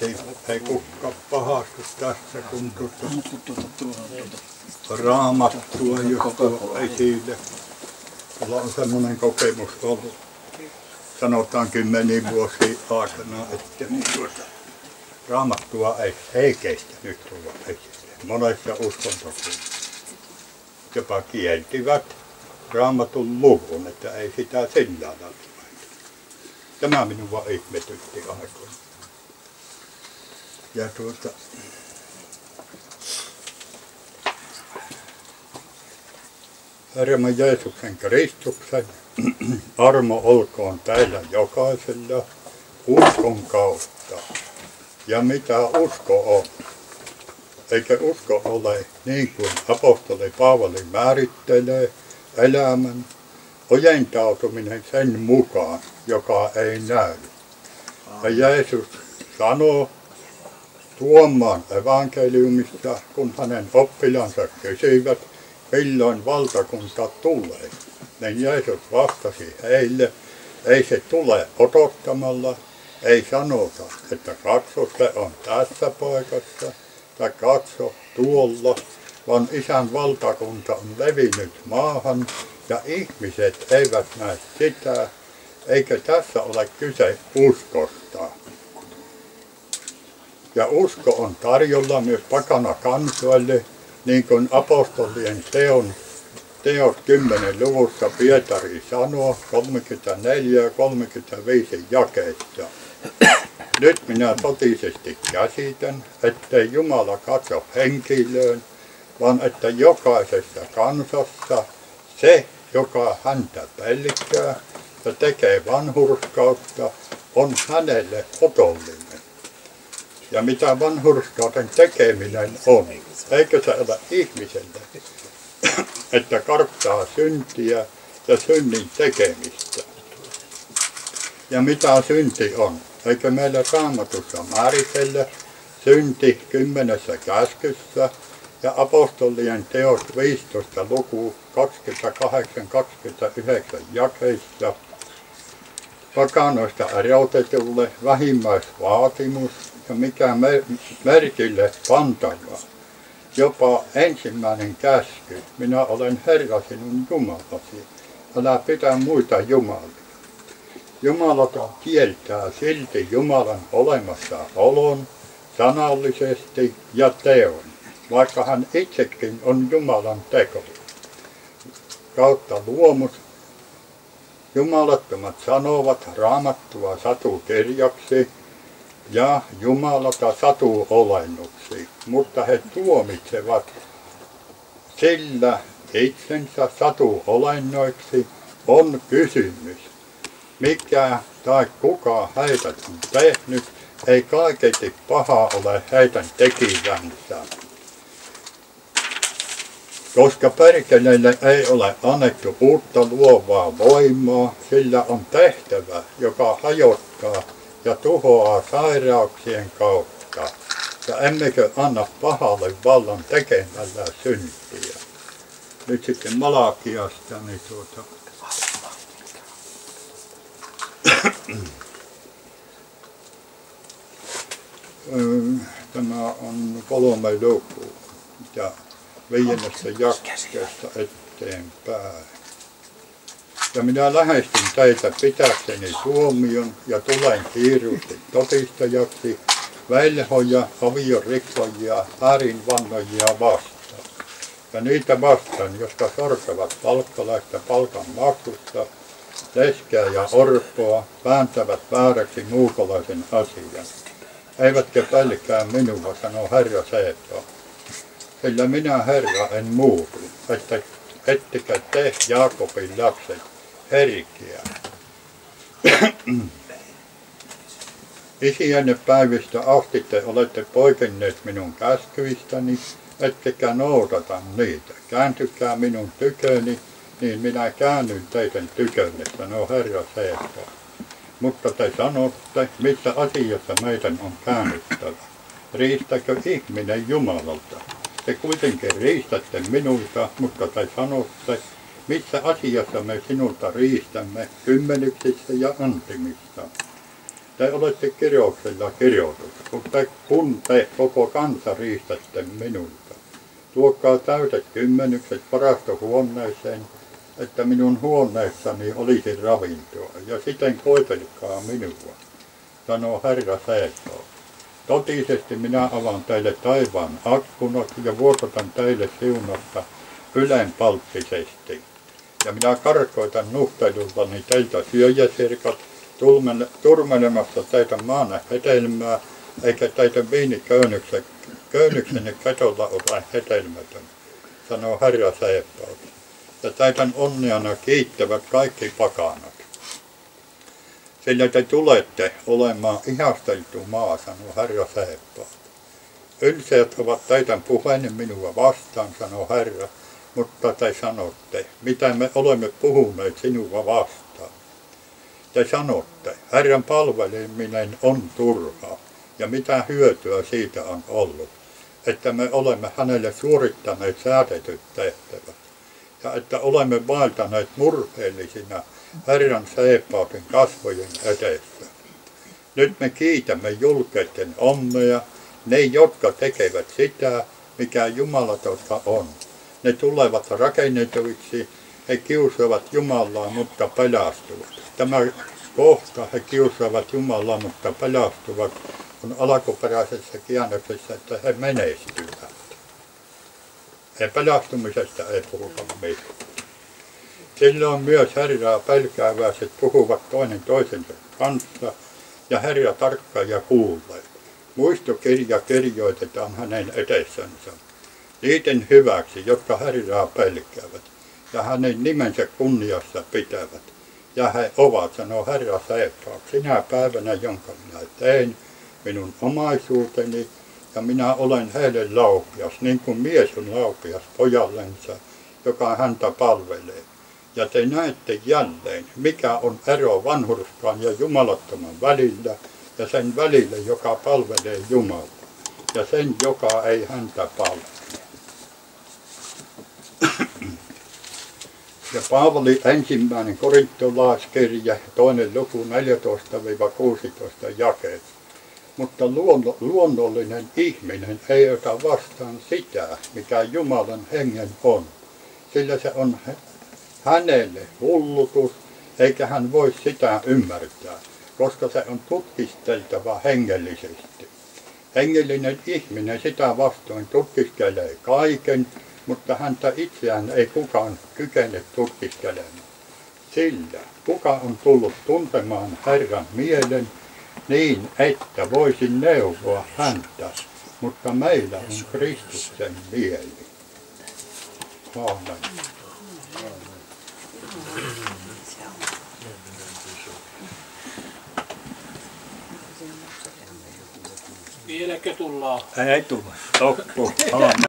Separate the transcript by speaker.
Speaker 1: Ei, ei kukaan pahastu tässä, kun tuota raamattua, jos tuo esille. Mulla on semmoinen kokemus ollut, sanotaan kymmeniä vuosia aikana, että niin tuota, raamattua ei, ei kestä nyt tulla esille. Monessa uskontokunnassa jopa kieltivät raamatun luvun, että ei sitä sillä lailla. Tämä minua ihmetytti aikoina. Ja tuota, Herramme Jeesuksen Kristuksen armo olkoon teillä jokaisella uskon kautta. Ja mitä usko on? Eikä usko ole niin kuin apostoli Paavali määrittelee elämän ojentautuminen sen mukaan, joka ei näy. Ja Jeesus sanoo tuomaan evankeliumista, kun hänen oppilansa kysyivät, milloin valtakunta tulee. Niin Jeesus vastasi heille, ei se tule odottamalla, ei sanota, että katso se on tässä paikassa tai katso tuolla, vaan isän valtakunta on levinnyt maahan ja ihmiset eivät näe sitä, eikä tässä ole kyse uskosta. Ja usko on tarjolla myös pakana kansoille, niin kuin apostolien teon, teot 10 luvussa Pietari sanoo 34 ja 35 jakeessa. Nyt minä totisesti käsitän, ettei Jumala katso henkilöön, vaan että jokaisessa kansassa se, joka häntä pelkää ja tekee vanhurskautta, on hänelle otollinen. Ja mitä vanhurskauden tekeminen on, eikö se ole ihmiselle, että karttaa syntiä ja synnin tekemistä. Ja mitä synti on? Eikö meillä raamatussa määritellä synti kymmenessä käskyssä ja apostolien teot 15 luku 28-29 jakeissa pakanoista erotetulle vähimmäisvaatimus ja mikä mer- merkille pantava. Jopa ensimmäinen käsky, minä olen Herra sinun Jumalasi, älä pitää muita jumalia. Jumalata kieltää silti Jumalan olemassaolon sanallisesti ja teon, vaikka hän itsekin on Jumalan teko. Kautta luomus Jumalattomat sanovat raamattua satukirjaksi ja Jumalata satuolennuksi, mutta he tuomitsevat sillä itsensä satuolennoiksi on kysymys. Mikä tai kuka heitä on tehnyt, ei kaiketi paha ole heidän tekivänsä. Koska perkeleille ei ole annettu uutta luovaa voimaa, sillä on tehtävä, joka hajottaa ja tuhoaa sairauksien kautta. Ja emmekö anna pahalle vallan tekemällä syntiä. Nyt sitten Malakiasta, niin tuota, tämä on kolme lukua ja viidennestä jakkeesta eteenpäin. Ja minä lähestyn teitä pitäkseni tuomion ja tulen kiirusti todistajaksi velhoja, aviorikkoja, äärinvannojia vastaan. Ja niitä vastaan, jotka sortavat palkkalaista palkan maksusta, leskeä ja orpoa, vääntävät vääräksi muukalaisen asian. Eivätkä pelkää minua, sanoo Herra Seeto. Sillä minä, Herra, en muutu, että ettekä te, Jaakobin lapset, herkiä. Isienne päivistä asti te olette poikenneet minun käskyistäni, ettekä noudata niitä. Kääntykää minun tyköni, niin minä käännyn teidän tykönne, sanoo Herra Seeto. Mutta te sanotte, missä asiassa meidän on käännyttävä. Riistäkö ihminen Jumalalta? Te kuitenkin riistätte minulta, mutta te sanotte, missä asiassa me sinulta riistämme kymmenyksistä ja antimista. te olette kirjauksella kirjoitus, kun te, kun te koko kansa riistätte minulta. Tuokaa täytet kymmenykset varastohuoneeseen, että minun huoneessani olisi ravintoa, ja siten koitelkaa minua, sanoo Herra Seekko. Totisesti minä avaan teille taivaan akkunat ja vuototan teille siunasta ylenpalttisesti. Ja minä karkoitan nuhteilultani teiltä syöjäsirkat, turmelemassa teitä maana hetelmää, eikä teitä viiniköynyksenne katolla ole hetelmätön, sanoo Herra Seeppaus. Ja teidän onneana kiittävät kaikki pakanat. Sillä te tulette olemaan ihasteltu maa, sanoo Herra Seeppaus. Ylseät ovat teidän puheenne minua vastaan, sanoo Herra, mutta te sanotte, mitä me olemme puhuneet sinua vastaan. Te sanotte, Herran palveleminen on turhaa, ja mitä hyötyä siitä on ollut, että me olemme hänelle suorittaneet säädetyt tehtävät, ja että olemme vaeltaneet murheellisina Herran seepautin kasvojen edessä. Nyt me kiitämme julkeiden onnea, ne jotka tekevät sitä, mikä Jumalatosta on ne tulevat rakennetuiksi, he kiusaavat Jumalaa, mutta pelastuvat. Tämä kohta, he kiusaavat Jumalaa, mutta pelastuvat, on alkuperäisessä käännöksessä, että he menestyvät. He pelastumisesta ei puhuta mitään. Silloin myös Herraa pelkääväiset puhuvat toinen toisensa kanssa, ja Herra tarkkaa ja kuulee. Muistokirja kirjoitetaan hänen edessänsä niiden hyväksi, jotka Herraa pelkäävät ja hänen nimensä kunniassa pitävät. Ja he ovat, sanoo Herra Seepaak, sinä päivänä, jonka minä tein, minun omaisuuteni, ja minä olen heille laupias, niin kuin mies on laupias pojallensa, joka häntä palvelee. Ja te näette jälleen, mikä on ero vanhurskaan ja jumalattoman välillä, ja sen välillä, joka palvelee Jumalaa, ja sen, joka ei häntä palvele. Ja Paavali ensimmäinen korintolaiskirja, toinen luku 14-16 jakeet. Mutta luonnollinen ihminen ei ota vastaan sitä, mikä Jumalan hengen on, sillä se on hänelle hullutus, eikä hän voi sitä ymmärtää, koska se on tutkisteltava hengellisesti. Hengellinen ihminen sitä vastoin tutkiskelee kaiken, mutta häntä itseään ei kukaan kykene tutkiskelemaan. Sillä kuka on tullut tuntemaan Herran mielen niin, että voisi neuvoa häntä, mutta meillä on Kristuksen mieli. Aamen.
Speaker 2: Vieläkö tullaan?
Speaker 1: Ei tule. Loppu. Aamen.